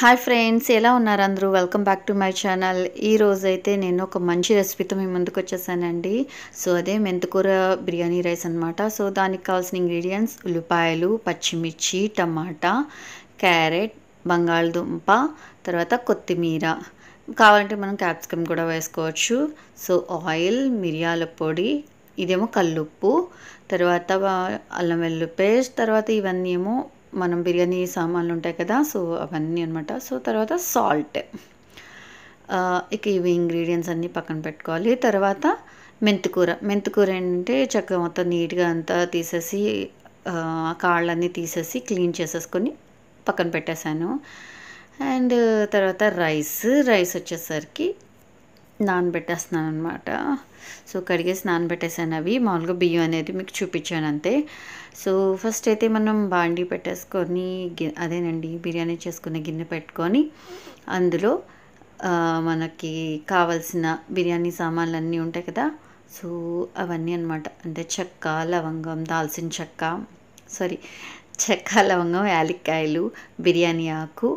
Hi friends ఎలా ఉన్నారు అందరూ? Welcome back to my channel. ఈ రోజైతే అయితే నేను ఒక మంచి రెసిపీతో మీ ముందుకు వచ్చేసానండి. సో అదే మెంతుకూర బిర్యానీ రైస్ అనమాట సో దానికి కావాల్సిన ఇంగ్రీడియంట్స్ ఉల్లిపాయలు పచ్చిమిర్చి టమాటా క్యారెట్ బంగాళదుంప తర్వాత కొత్తిమీర. కావాలంటే మనం క్యాప్సికమ్ కూడా వేసుకోవచ్చు. సో ఆయిల్ మిరియాల పొడి ఇదేమో కల్లుప్పు తర్వాత అల్లం వెల్లు పేస్ట్ తర్వాత ఇవన్నీ ఏమో మనం బిర్యానీ సామాన్లు ఉంటాయి కదా సో అవన్నీ అనమాట సో తర్వాత సాల్ట్. ఇక ఇవి ఇంగ్రీడియంట్స్ అన్నీ పక్కన పెట్టుకోవాలి. తర్వాత మెంతికూర మెంతికూర ఏంటంటే చక్కగా మొత్తం నీట్గా అంతా తీసేసి కాళ్ళన్నీ తీసేసి క్లీన్ చేసేసుకొని పక్కన పెట్టేశాను. అండ్ తర్వాత రైస్. రైస్ వచ్చేసరికి నానబెట్టేస్తున్నాను అనమాట సో కడిగేసి నానబెట్టేసాను అవి. మామూలుగా బియ్యం అనేది మీకు చూపించాను అంతే. సో ఫస్ట్ అయితే మనం బాండీ పెట్టేసుకొని అదేనండి బిర్యానీ చేసుకునే గిన్నె పెట్టుకొని అందులో మనకి కావలసిన బిర్యానీ సామాన్లు అన్నీ ఉంటాయి కదా. సో అవన్నీ అనమాట అంటే చెక్క లవంగం దాల్చిన చెక్క సారీ చెక్క లవంగం యాలక్కాయలు బిర్యానీ ఆకు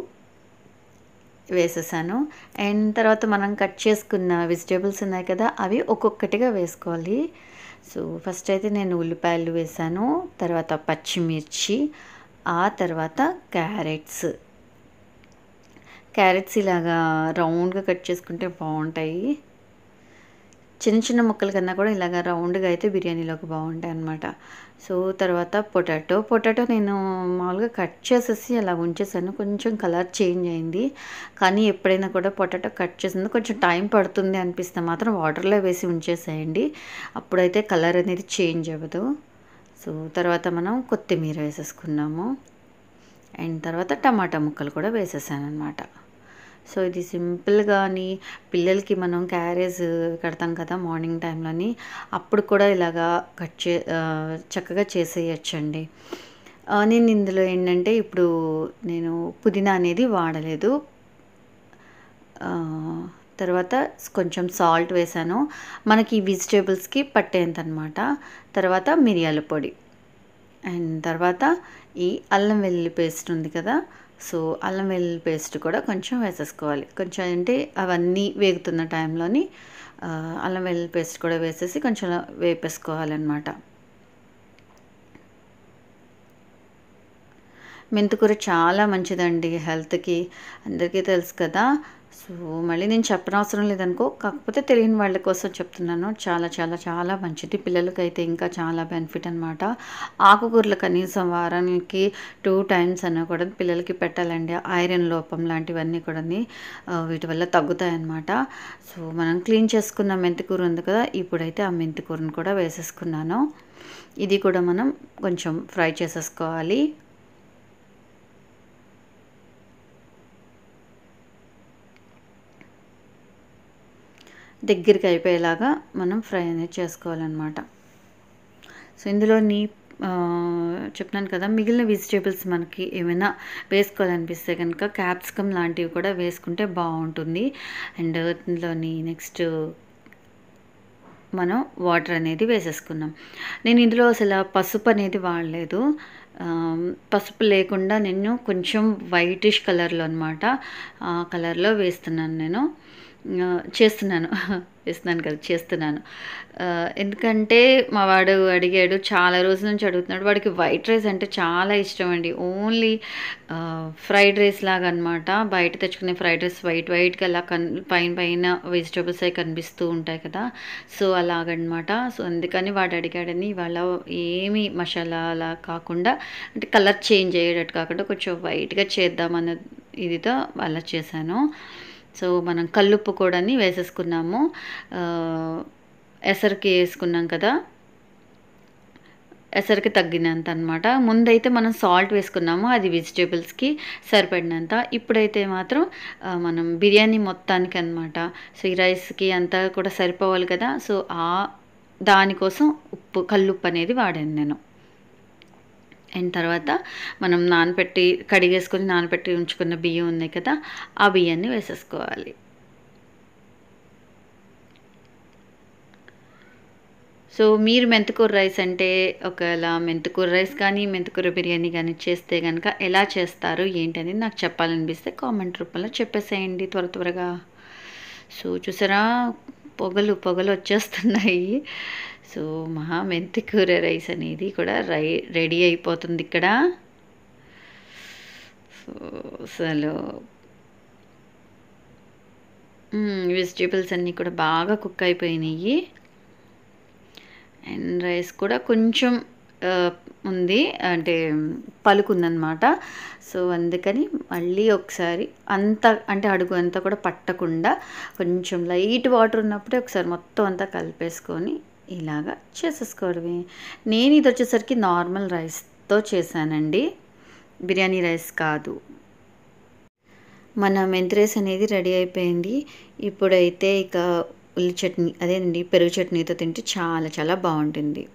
వేసేసాను. అండ్ తర్వాత మనం కట్ చేసుకున్న వెజిటేబుల్స్ ఉన్నాయి కదా అవి ఒక్కొక్కటిగా వేసుకోవాలి. సో ఫస్ట్ అయితే నేను ఉల్లిపాయలు వేసాను తర్వాత పచ్చిమిర్చి ఆ తర్వాత క్యారెట్స్. క్యారెట్స్ ఇలాగా రౌండ్గా కట్ చేసుకుంటే బాగుంటాయి. చిన్న చిన్న ముక్కల కన్నా కూడా ఇలాగ రౌండ్గా అయితే బిర్యానీలోకి బాగుంటాయి అనమాట సో తర్వాత పొటాటో. పొటాటో నేను మామూలుగా కట్ చేసేసి అలా ఉంచేసాను. కొంచెం కలర్ చేంజ్ అయింది. కానీ ఎప్పుడైనా కూడా పొటాటో కట్ చేసింది కొంచెం టైం పడుతుంది అనిపిస్తే మాత్రం వాటర్లో వేసి ఉంచేసేయండి. అప్పుడైతే కలర్ అనేది చేంజ్ అవ్వదు. సో తర్వాత మనం కొత్తిమీర వేసేసుకున్నాము. అండ్ తర్వాత టమాటా ముక్కలు కూడా వేసేసాను అనమాట సో ఇది సింపుల్గాని పిల్లలకి మనం క్యారేజ్ కడతాం కదా మార్నింగ్ టైంలోని అప్పుడు కూడా ఇలాగా కట్ చే చక్కగా చేసేయచ్చండి. నేను ఇందులో ఏంటంటే ఇప్పుడు నేను పుదీనా అనేది వాడలేదు. తర్వాత కొంచెం సాల్ట్ వేసాను. మనకి వెజిటేబుల్స్కి పట్టేంత అనమాట తర్వాత మిరియాల పొడి. అండ్ తర్వాత ఈ అల్లం వెల్లుల్లి పేస్ట్ ఉంది కదా సో అల్లం వెల్లుల్లి పేస్ట్ కూడా కొంచెం వేసేసుకోవాలి. కొంచెం అంటే అవన్నీ వేగుతున్న టైంలోని అల్లం వెల్లుల్లి పేస్ట్ కూడా వేసేసి కొంచెం వేపేసుకోవాలన్నమాట. మెంతికూర చాలా మంచిదండి హెల్త్కి. అందరికీ తెలుసు కదా సో మళ్ళీ నేను చెప్పనవసరం లేదనుకో కాకపోతే తెలియని వాళ్ళ కోసం చెప్తున్నాను. చాలా చాలా చాలా మంచిది. పిల్లలకైతే ఇంకా చాలా బెనిఫిట్ అనమాట ఆకుకూరలు కనీసం వారానికి టూ టైమ్స్ అన్నా కూడా పిల్లలకి పెట్టాలండి. ఐరన్ లోపం లాంటివన్నీ కూడా వీటి వల్ల తగ్గుతాయన్నమాట. సో మనం క్లీన్ చేసుకున్న మెంతికూర ఉంది కదా ఇప్పుడైతే ఆ మెంతికూరను కూడా వేసేసుకున్నాను. ఇది కూడా మనం కొంచెం ఫ్రై చేసేసుకోవాలి. దగ్గరికి అయిపోయేలాగా మనం ఫ్రై అనేది చేసుకోవాలన్నమాట. సో ఇందులో నీ చెప్తున్నాను కదా మిగిలిన వెజిటేబుల్స్ మనకి ఏమైనా వేసుకోవాలనిపిస్తే కనుక క్యాప్సికమ్ లాంటివి కూడా వేసుకుంటే బాగుంటుంది. అండ్ ఇందులోని నెక్స్ట్ మనం వాటర్ అనేది వేసేసుకున్నాం. నేను ఇందులో అసలు పసుపు అనేది వాడలేదు. పసుపు లేకుండా నేను కొంచెం వైటిష్ కలర్లో అనమాట ఆ కలర్లో వేస్తున్నాను నేను. చేస్తున్నాను. ఇస్తున్నాను కదా చేస్తున్నాను. ఎందుకంటే మా వాడు అడిగాడు చాలా రోజుల నుంచి అడుగుతున్నాడు వాడికి వైట్ రైస్ అంటే చాలా ఇష్టం అండి. ఓన్లీ ఫ్రైడ్ రైస్ లాగా అనమాట బయట తెచ్చుకునే ఫ్రైడ్ రైస్ వైట్ వైట్గా అలా కన్ పైన పైన వెజిటేబుల్స్ అవి కనిపిస్తూ ఉంటాయి కదా. సో అలాగనమాట సో అందుకని వాడు అడిగాడని ఇవాళ ఏమి మసాలా అలా కాకుండా అంటే కలర్ చేంజ్ అయ్యేటట్టు కాకుండా కొంచెం వైట్గా చేద్దామన్న ఇదితో అలా చేశాను. సో మనం కల్లుప్పు కూడా వేసేసుకున్నాము. ఎసరికి వేసుకున్నాం కదా. ఎసరికి తగ్గినంత అనమాట ముందైతే మనం సాల్ట్ వేసుకున్నాము అది వెజిటేబుల్స్కి సరిపడినంత. ఇప్పుడైతే మాత్రం మనం బిర్యానీ మొత్తానికి అనమాట సో ఈ రైస్కి అంతా కూడా సరిపోవాలి కదా. సో ఆ దానికోసం ఉప్పు కల్లుప్పు అనేది వాడాను నేను. అండ్ తర్వాత మనం నానపెట్టి కడిగేసుకొని నానపెట్టి ఉంచుకున్న బియ్యం ఉన్నాయి కదా ఆ బియ్యాన్ని వేసేసుకోవాలి. సో మీరు మెంతికూర రైస్ అంటే ఒకవేళ మెంతికూర రైస్ కానీ మెంతికూర బిర్యానీ కానీ చేస్తే కనుక ఎలా చేస్తారు ఏంటని నాకు చెప్పాలనిపిస్తే కామెంట్ రూపంలో చెప్పేసేయండి త్వర త్వరగా. సో చూసారా? పొగలు పొగలు వచ్చేస్తున్నాయి. సో మహా మెంతికూర రైస్ అనేది కూడా రై రెడీ అయిపోతుంది ఇక్కడ. సో అసలు వెజిటేబుల్స్ అన్నీ కూడా బాగా కుక్ అయిపోయినాయి. అండ్ రైస్ కూడా కొంచెం ఉంది అంటే పలుకుందనమాట. సో అందుకని మళ్ళీ ఒకసారి అంత అంటే అడుగు అంతా కూడా పట్టకుండా కొంచెం లైట్ వాటర్ ఉన్నప్పుడే ఒకసారి మొత్తం అంతా కలిపేసుకొని ఇలాగా చేసేసుకోవడమే. నేను ఇది వచ్చేసరికి నార్మల్ రైస్తో చేశానండి. బిర్యానీ రైస్ కాదు. మన మెంతి రైస్ అనేది రెడీ అయిపోయింది. ఇప్పుడైతే ఇక ఉల్లి చట్నీ అదేనండి పెరుగు చట్నీతో తింటే చాలా చాలా బాగుంటుంది.